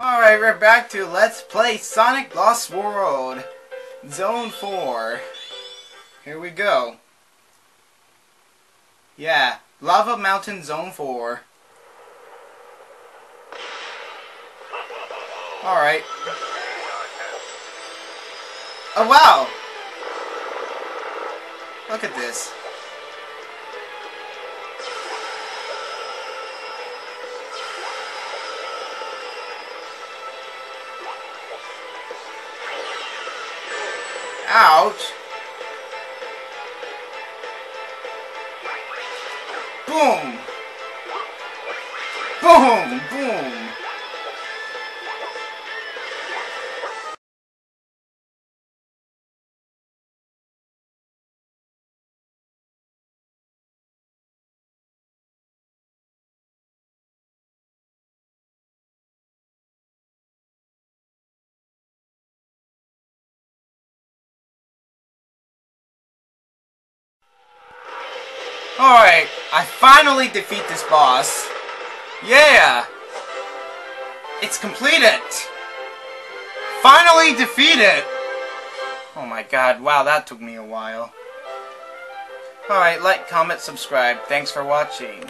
Alright, we're back to Let's Play Sonic Lost World. Zone 4. Here we go. Yeah, Lava Mountain Zone 4. Alright. Oh wow! Look at this. Ouch! Boom! Boom! Boom! Alright, I finally defeat this boss. Yeah! It's completed! Finally defeated! Oh my god, wow, that took me a while. Alright, like, comment, subscribe. Thanks for watching.